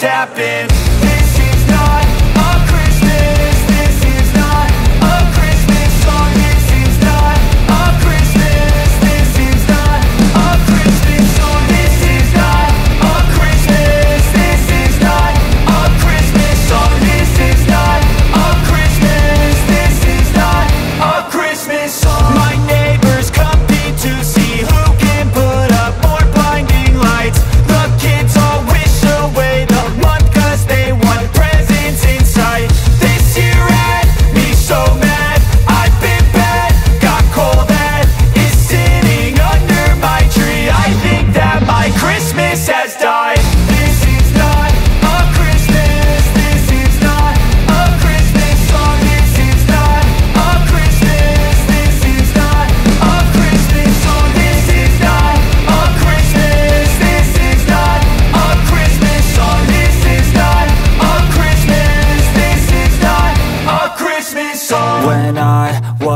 just in.